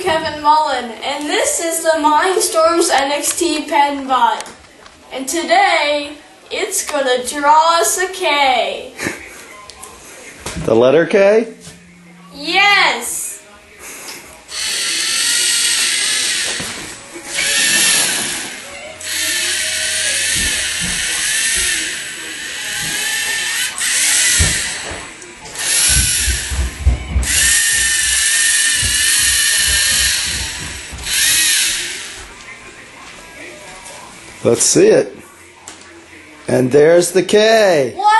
Kevin Mullin, and this is the Mindstorms NXT Penbot. And today, it's gonna draw us a K. The letter K? Yes! Let's see it. And there's the K. What?